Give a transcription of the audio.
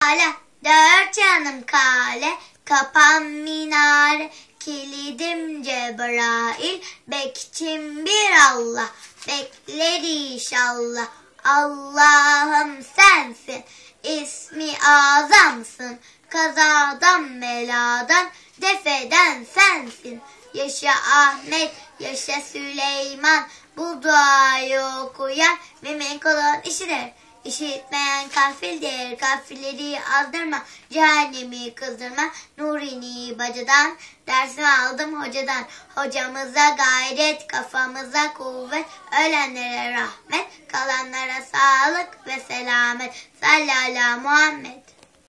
Kale, dört yanım kale, kapan minare, kilidim Cebrail, bekçim bir Allah, bekler inşallah. Allah'ım sensin, ismi azamsın, kazadan beladan, defeden sensin. Yaşa Ahmet, yaşa Süleyman, bu duayı okuyan mümin kulun işidir. İşitmeyen kafildir, kafirleri azdırma, cehennemi kızdırma, nurini bacadan, dersimi aldım hocadan. Hocamıza gayret, kafamıza kuvvet, ölenlere rahmet, kalanlara sağlık ve selamet. Salli ala Muhammed.